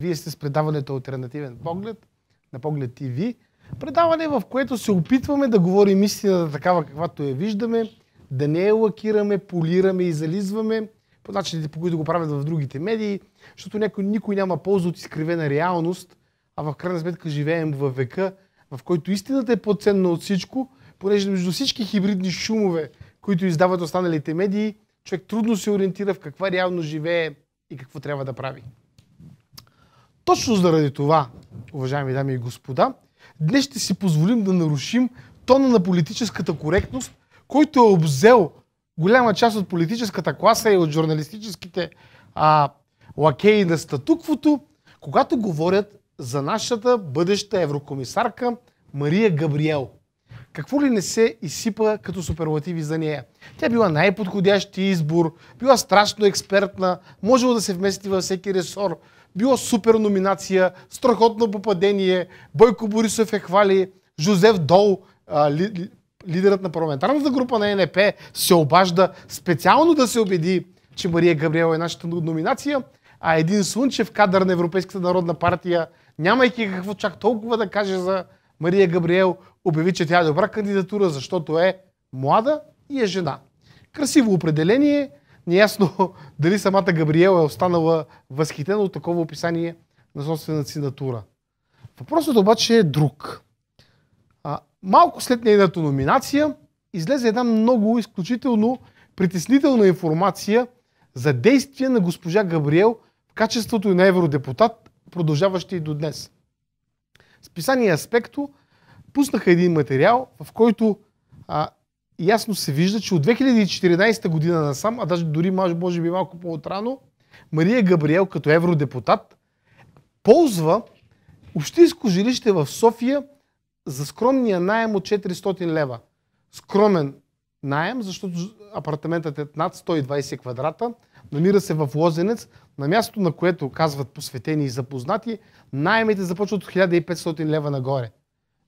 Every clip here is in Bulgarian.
Вие сте с предаването Альтернативен поглед на Поглед ТВ. Предаване, в което се опитваме да говорим истината такава, каквато я виждаме, да не я лакираме, полираме и зализваме по начините, по които го правят в другите медии, защото някой, никой няма полза от изкривена реалност, а в крайна сметка живеем във века, в който истината е по-ценна от всичко, понеже между всички хибридни шумове, които издават останалите медии, човек трудно се ориентира в каква реално живее и какво трябва да прави. Точно заради това, уважаеми дами и господа, днес ще си позволим да нарушим тона на политическата коректност, който е обзел голяма част от политическата класа и от журналистическите а, лакеи на статуквото, когато говорят за нашата бъдеща еврокомисарка Мария Габриел. Какво ли не се изсипа като суперлативи за нея? Тя била най-подходящия избор, била страшно експертна, можела да се вмести във всеки ресор, била супер номинация, страхотно попадение, Бойко Борисов е хвали, Жозеф Дол, а, ли, лидерът на парламентарната група на НП, се обажда специално да се убеди, че Мария Габриел е нашата номинация, а един слънчев кадър на Европейската народна партия, нямайки какво чак толкова да каже за Мария Габриел, обяви, че тя е добра кандидатура, защото е млада и е жена. Красиво определение, неясно дали самата Габриел е останала възхитена от такова описание на собствената си натура. Въпросът обаче е друг. А, малко след нейната номинация излезе една много изключително притеснителна информация за действия на госпожа Габриел в качеството на евродепутат, продължаващи и до днес. Списание Аспекто пуснаха един материал, в който а, ясно се вижда, че от 2014 година насам, а даже дори може, би малко по-отрано, Мария Габриел като евродепутат ползва общинско жилище в София за скромния найем от 400 лева. Скромен найем, защото апартаментът е над 120 квадрата, намира се в Лозенец, на място на което казват посветени и запознати, найемите започват от 1500 лева нагоре.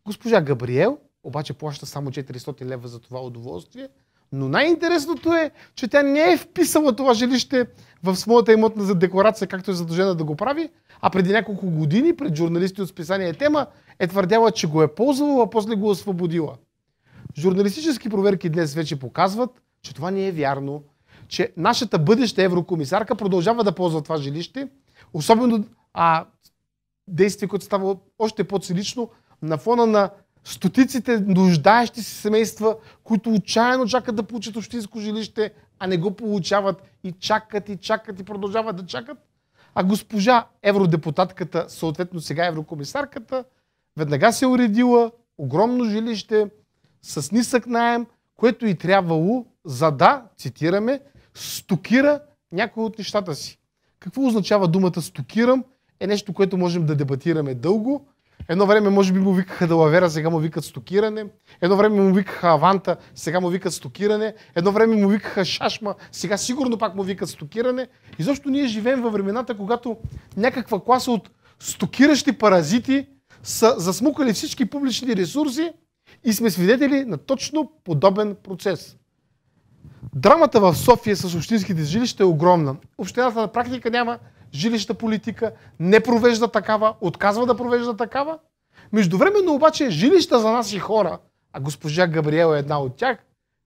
Госпожа Габриел обаче плаща само 400 лева за това удоволствие, но най-интересното е, че тя не е вписала това жилище в своята имотна за декларация, както е задължена да го прави, а преди няколко години пред журналисти от списание Тема е твърдяла, че го е ползвала, а после го освободила. Журналистически проверки днес вече показват, че това не е вярно, че нашата бъдеща еврокомисарка продължава да ползва това жилище, особено а, действие, което става още по-цинично на фона на стотиците нуждаещи се семейства, които отчаяно чакат да получат общинско жилище, а не го получават и чакат и чакат и продължават да чакат. А госпожа евродепутатката, съответно сега еврокомисарката, веднага се е уредила огромно жилище с нисък найем, което и трябвало, за да, цитираме, стокира някои от нещата си. Какво означава думата стокирам? Е нещо, което можем да дебатираме дълго, Едно време може би му викаха Далавера, сега му викат стокиране. Едно време му викаха Аванта, сега му викат стокиране. Едно време му викаха Шашма, сега сигурно пак му викат стокиране. И защо ние живеем във времената, когато някаква класа от стокиращи паразити са засмукали всички публични ресурси и сме свидетели на точно подобен процес. Драмата в София с общинските жилища е огромна. Общината на практика няма жилища политика, не провежда такава, отказва да провежда такава. Междувременно обаче жилища за наши хора, а госпожа Габриела е една от тях,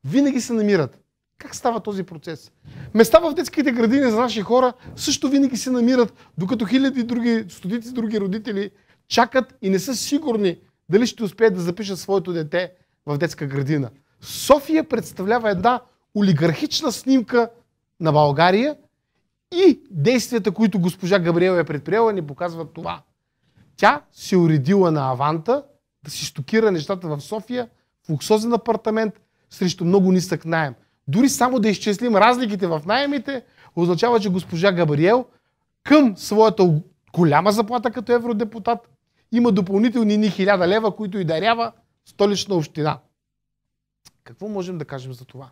винаги се намират. Как става този процес? Места в детските градини за наши хора също винаги се намират, докато хиляди други, стотици други родители чакат и не са сигурни дали ще успеят да запишат своето дете в детска градина. София представлява една олигархична снимка на България и действията, които госпожа Габриела е предприела, ни показват това. Тя се уредила на аванта да си стокира нещата в София в луксозен апартамент срещу много нисък найем. Дори само да изчислим разликите в найемите, означава, че госпожа Габриел към своята голяма заплата като евродепутат има допълнителни ни хиляда лева, които и дарява столична община. Какво можем да кажем за това?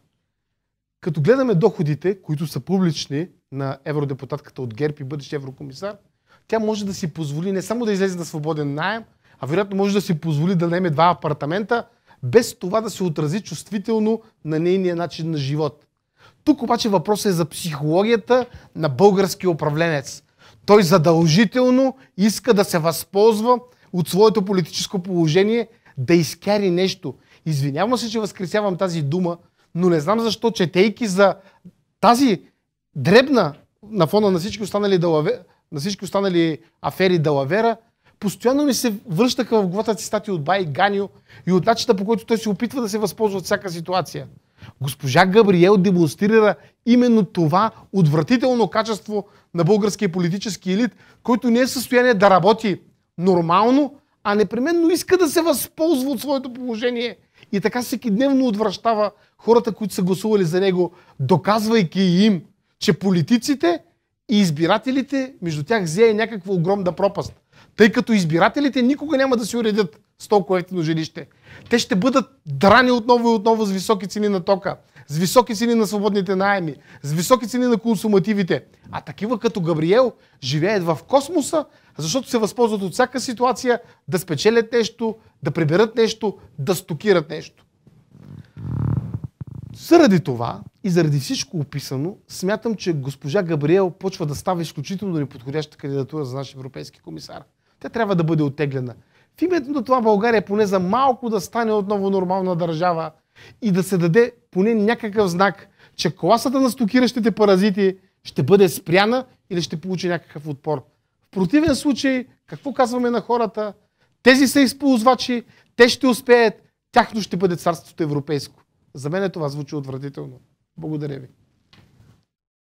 Като гледаме доходите, които са публични на евродепутатката от ГЕРБ и бъдещ еврокомисар, тя може да си позволи не само да излезе на свободен найем, а вероятно може да си позволи да наеме два апартамента, без това да се отрази чувствително на нейния начин на живот. Тук обаче въпросът е за психологията на българския управленец. той задължително иска да се възползва от своето политическо положение, да изкари нещо. Извинявам се, че възкресявам тази дума, но не знам защо, четейки за тази дребна на фона на всички останали, далаве, на всички останали афери Далавера, постоянно ми се връщаха в главата цитати от Бай Ганио и от начина по който той се опитва да се възползва от всяка ситуация. Госпожа Габриел демонстрира именно това отвратително качество на българския политически елит, който не е в състояние да работи нормално, а непременно иска да се възползва от своето положение. И така всеки дневно отвръщава хората, които са гласували за него, доказвайки им, че политиците и избирателите, между тях зее някаква огромна пропаст. Тъй като избирателите никога няма да си уредят с толкова ефтино жилище. Те ще бъдат драни отново и отново с високи цени на тока, с високи цени на свободните найеми, с високи цени на консумативите. А такива като Габриел живеят в космоса, защото се възползват от всяка ситуация да спечелят нещо, да приберат нещо, да стокират нещо. Заради това и заради всичко описано, смятам, че госпожа Габриел почва да става изключително неподходяща кандидатура за наш европейски комисар. Тя трябва да бъде оттеглена. В името на това България поне за малко да стане отново нормална държава и да се даде поне някакъв знак, че класата на стокиращите паразити ще бъде спряна или ще получи някакъв отпор. Противен случай, какво казваме на хората? Тези са използвачи, те ще успеят, тяхно ще бъде царството европейско. За мен това звучи отвратително. Благодаря ви.